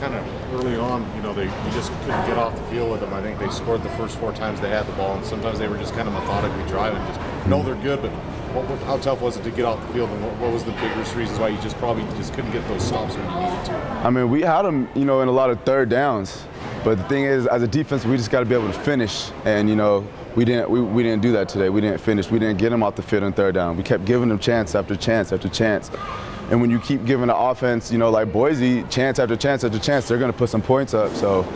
kind of early on, you know, they just couldn't get off the field with them. I think they scored the first four times they had the ball, and sometimes they were just kind of methodically driving. Just know they're good, but what, what, how tough was it to get off the field, and what, what was the biggest reasons why you just probably just couldn't get those stops when you needed to? I mean, we had them, you know, in a lot of third downs. But the thing is, as a defense, we just got to be able to finish. And you know, we didn't we, we didn't do that today. We didn't finish. We didn't get them off the field on third down. We kept giving them chance after chance after chance. And when you keep giving the offense, you know, like Boise, chance after chance after chance, they're going to put some points up. So,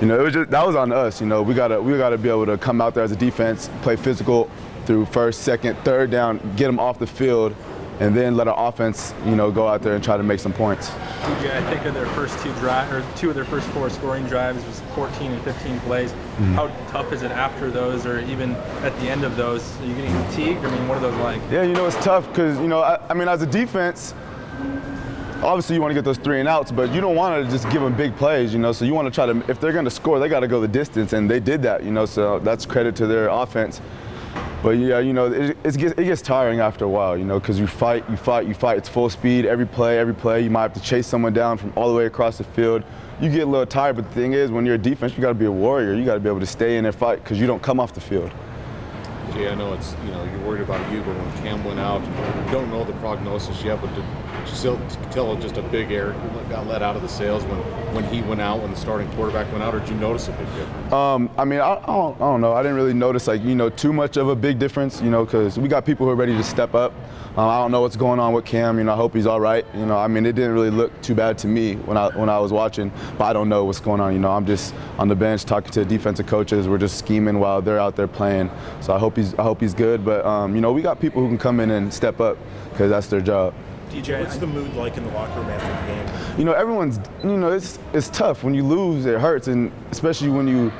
you know, it was just that was on us. You know, we gotta we gotta be able to come out there as a defense, play physical through first, second, third down, get them off the field, and then let our offense, you know, go out there and try to make some points. DJ, I think of their first two drive or two of their first four scoring drives was 14 and 15 plays. Mm-hmm. How tough is it after those, or even at the end of those? Are you getting fatigued? I mean, what are those like? Yeah, you know, it's tough because you know, I, I mean, as a defense obviously you want to get those three and outs, but you don't want to just give them big plays, you know. So you want to try to, if they're going to score, they got to go the distance, and they did that, you know. So that's credit to their offense. But yeah, you know, it, it, gets, it gets tiring after a while, you know, because you fight, you fight, you fight. It's full speed every play, every play. You might have to chase someone down from all the way across the field. You get a little tired, but the thing is, when you're a defense, you got to be a warrior. You got to be able to stay in and fight because you don't come off the field. Jay, I know it's you know you're worried about you, but when Cam went out, don't know the prognosis yet, but did you still tell just a big error got let out of the sails when when he went out, when the starting quarterback went out, or did you notice a big difference? Um, I mean, I, I, don't, I don't know. I didn't really notice like you know too much of a big difference, you know, because we got people who are ready to step up. Um, I don't know what's going on with Cam. You know, I hope he's all right. You know, I mean, it didn't really look too bad to me when I when I was watching, but I don't know what's going on. You know, I'm just on the bench talking to defensive coaches. We're just scheming while they're out there playing. So I hope he's I hope he's good. But um, you know, we got people who can come in and step up because that's their job. DJ, what's the mood like in the locker room after the game? You know, everyone's you know it's it's tough when you lose. It hurts, and especially when you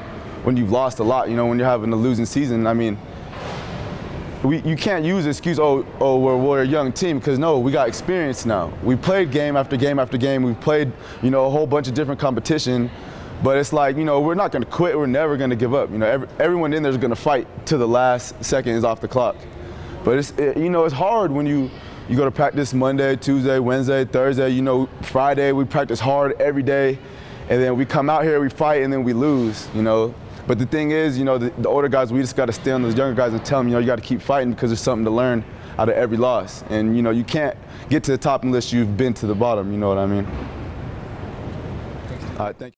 when you've lost a lot. You know, when you're having a losing season. I mean we, you can't use the excuse, oh, oh we're, we're a young team, because no, we got experience now. We played game after game after game. We've played, you know, a whole bunch of different competition. But it's like, you know, we're not going to quit. We're never going to give up. You know, every, everyone in there is going to fight to the last second. seconds off the clock. But it's, it, you know, it's hard when you, you go to practice Monday, Tuesday, Wednesday, Thursday. You know, Friday we practice hard every day, and then we come out here, we fight, and then we lose. You know, but the thing is, you know, the, the older guys, we just got to stay on those younger guys and tell them, you know, you got to keep fighting because there's something to learn out of every loss. And, you know, you can't get to the top unless you've been to the bottom, you know what I mean? All right, thank you.